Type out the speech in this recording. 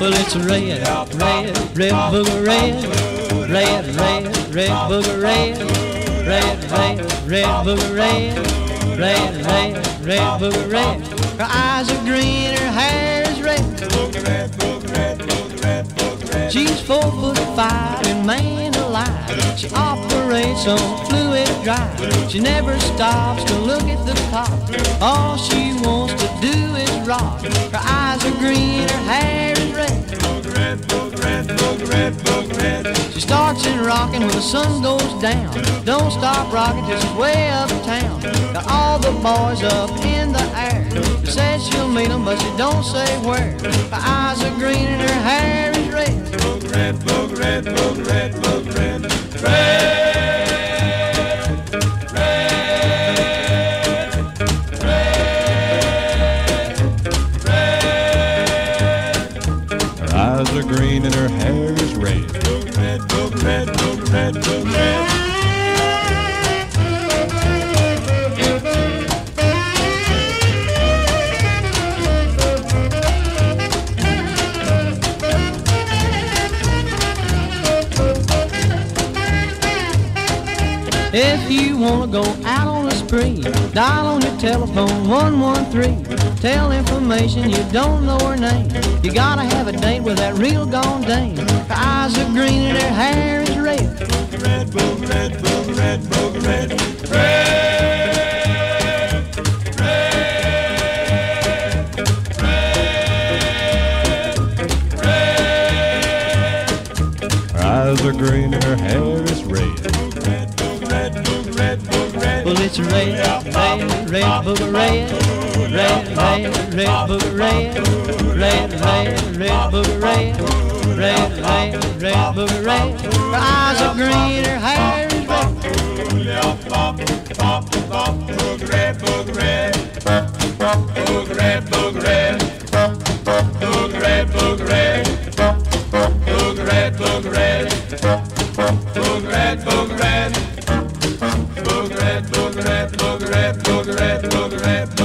Well, it's red, red, red booger red. Red, red, red booger red. Red, red, red booger red. Red, red, red booger red. Her eyes are green, her hair is red. She's four foot five and man alive. She operates on fluid drive. She never stops to look at the clock. All she wants to do is rock. Her eyes are green, She starts in rocking when the sun goes down. Don't stop rocking till she's way uptown. Got all the boys up in the air. She says she'll meet them, but she don't say where. Her eyes are green and her hair is red. Her eyes are green and her hair If you wanna go out on a spree, dial on your telephone 113. Tell information you don't know her name. You gotta have a date with that real gone dame. Her eyes are green and her hair is red. Her eyes are green and her hair is red. Well, it's red, red, red booger red. Red, red, red booger red red, red, red beret, red, red, red beret, red, red, red beret. Her eyes are green, her hair is black. Boogeray, boogeray, boogeray, boogeray, boogeray, boogeray, boogeray, boogeray, boogeray, boogeray, boogeray, boogeray, boogeray, boogeray.